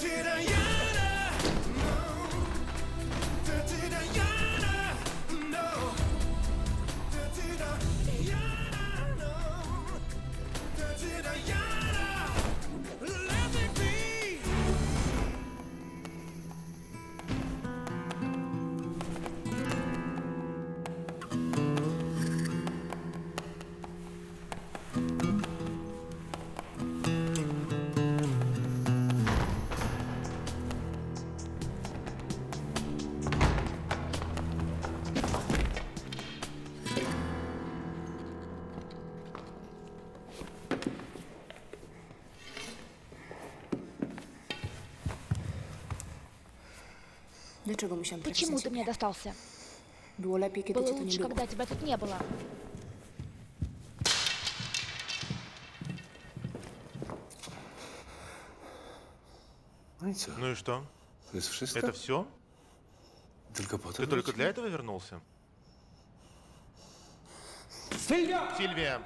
Did I? Dlaczego musiałam trafić Почему na ты ciebie? мне достался? Było lepiej, kiedy Было cię tu nie лучше, było. когда тебя тут не было. Ну и что? Wszystko? Это все? Po to Ты только для этого вернулся? Сильвия!